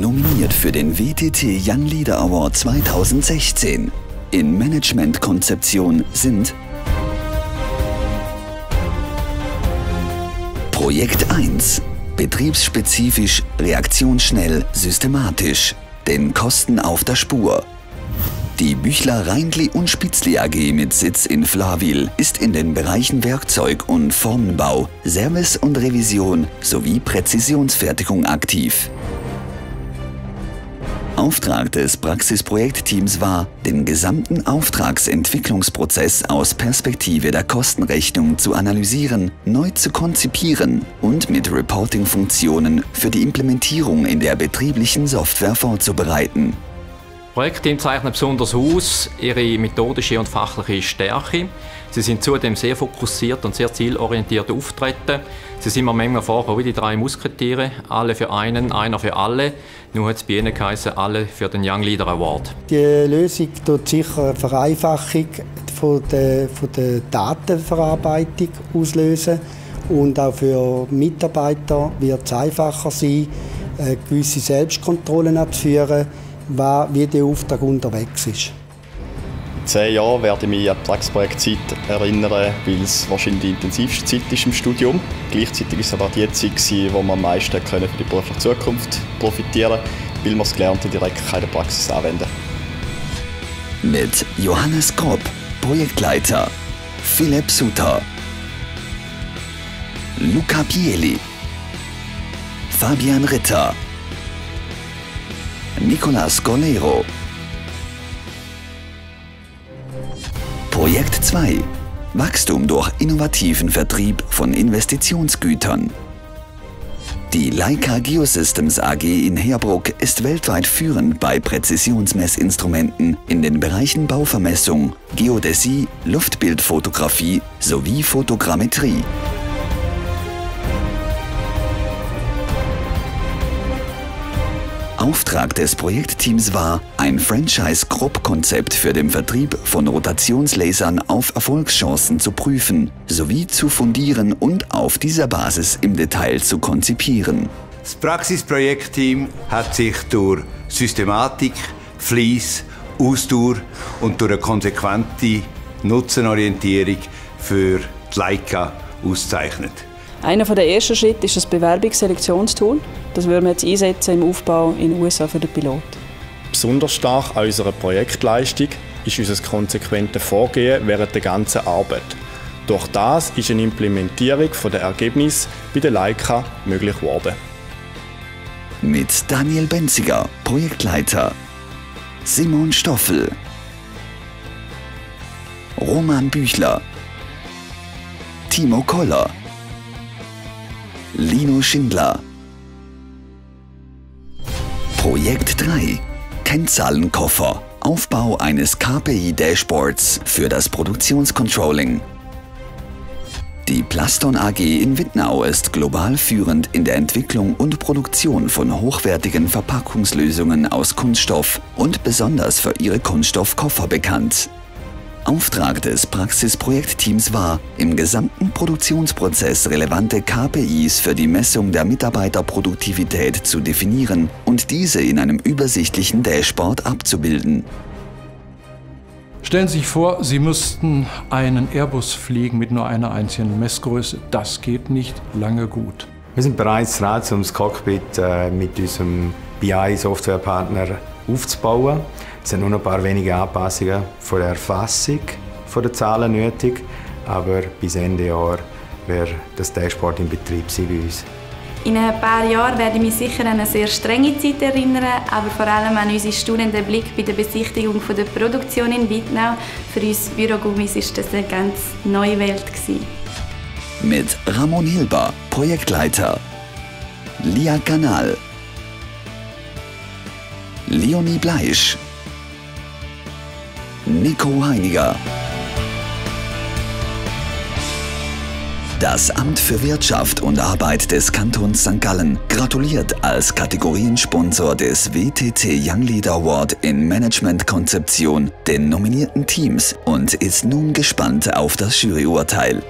Nominiert für den WTT Young Leader Award 2016. In Managementkonzeption sind Projekt 1. Betriebsspezifisch, reaktionsschnell, systematisch. Den Kosten auf der Spur. Die Büchler Reindli und Spitzli AG mit Sitz in Flawil ist in den Bereichen Werkzeug und Formenbau, Service und Revision sowie Präzisionsfertigung aktiv. Auftrag des Praxisprojektteams war, den gesamten Auftragsentwicklungsprozess aus Perspektive der Kostenrechnung zu analysieren, neu zu konzipieren und mit Reporting-Funktionen für die Implementierung in der betrieblichen Software vorzubereiten. Projektteam zeichnet besonders aus ihre methodische und fachliche Stärke. Sie sind zudem sehr fokussiert und sehr zielorientiert auftreten. Sie sind mir manchmal vorher wie die drei Musketiere, alle für einen, einer für alle. Nur hat es bei ihnen geheißen, alle für den Young Leader Award. Die Lösung tut sicher eine Vereinfachung von der, von der Datenverarbeitung auslösen und auch für Mitarbeiter wird es einfacher sein, gewisse Selbstkontrollen abzuführen wie der Auftrag unterwegs ist. In zehn Jahren werde ich mich an die Praxisprojektzeit erinnern, weil es wahrscheinlich die intensivste Zeit ist im Studium. Gleichzeitig war es aber die Zeit, wo man am meisten für die berufliche Zukunft profitieren konnte, weil man das Gelernte direkt in der Praxis anwenden Mit Johannes Kropp, Projektleiter, Philipp Suter, Luca Pieli, Fabian Ritter, Nicolas Golero. Projekt 2. Wachstum durch innovativen Vertrieb von Investitionsgütern. Die Leica Geosystems AG in Herbruck ist weltweit führend bei Präzisionsmessinstrumenten in den Bereichen Bauvermessung, Geodäsie, Luftbildfotografie sowie Fotogrammetrie. Auftrag des Projektteams war, ein Franchise-Grobkonzept für den Vertrieb von Rotationslasern auf Erfolgschancen zu prüfen, sowie zu fundieren und auf dieser Basis im Detail zu konzipieren. Das Praxisprojektteam hat sich durch Systematik, Fleiss, Ausdauer und durch eine konsequente Nutzenorientierung für die Leica auszeichnet. Einer der ersten Schritte ist das Bewerbungsselektionstool. Das würden wir jetzt einsetzen im Aufbau in den USA für den Pilot. Besonders stark an unserer Projektleistung ist unser konsequentes Vorgehen während der ganzen Arbeit. Durch das ist eine Implementierung der Ergebnisse bei der Leica möglich geworden. Mit Daniel Benziger, Projektleiter, Simon Stoffel, Roman Büchler, Timo Koller, Lino Schindler. Projekt 3. Kennzahlenkoffer. Aufbau eines KPI-Dashboards für das Produktionscontrolling. Die Plaston AG in Wittnau ist global führend in der Entwicklung und Produktion von hochwertigen Verpackungslösungen aus Kunststoff und besonders für ihre Kunststoffkoffer bekannt. Auftrag des Praxisprojektteams war, im gesamten Produktionsprozess relevante KPIs für die Messung der Mitarbeiterproduktivität zu definieren und diese in einem übersichtlichen Dashboard abzubilden. Stellen Sie sich vor, Sie müssten einen Airbus fliegen mit nur einer einzigen Messgröße. Das geht nicht lange gut. Wir sind bereits dran, um das Cockpit äh, mit unserem BI-Softwarepartner aufzubauen. Es sind nur noch ein paar wenige Anpassungen von der Erfassung der Zahlen nötig, aber bis Ende Jahr wird das Dashboard in Betrieb sein bei uns. In ein paar Jahren werde ich mich sicher an eine sehr strenge Zeit erinnern, aber vor allem an unseren staunenden Blick bei der Besichtigung der Produktion in Wittnau. Für uns Bürogummis war das eine ganz neue Welt. Mit Ramon Hilber, Projektleiter, Lia Kanal, Leonie Bleisch, Nico Heiniger. Das Amt für Wirtschaft und Arbeit des Kantons St. Gallen gratuliert als Kategoriensponsor des WTT Young Leader Award in Managementkonzeption den nominierten Teams und ist nun gespannt auf das Juryurteil.